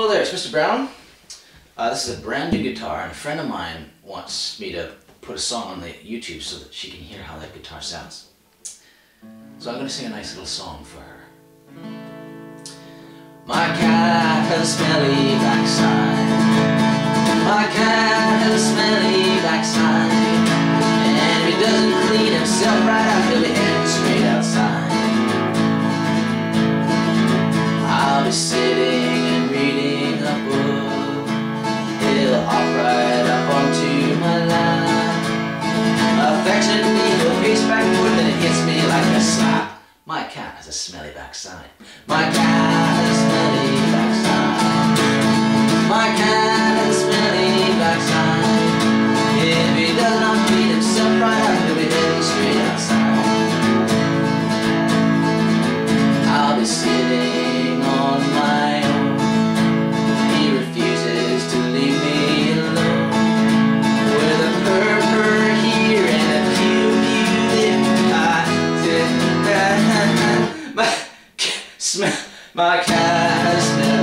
Hello there, it's Mr. Brown. Uh, this is a brand new guitar, and a friend of mine wants me to put a song on the YouTube so that she can hear how that guitar sounds. So I'm going to sing a nice little song for her. My cat has smelly backside. Hop right up onto my lap. Affectionately, he'll pace back and forth, and it hits me like a slap. My cat has a smelly backside. My cat My.